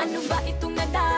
Ano ba itong nadarama?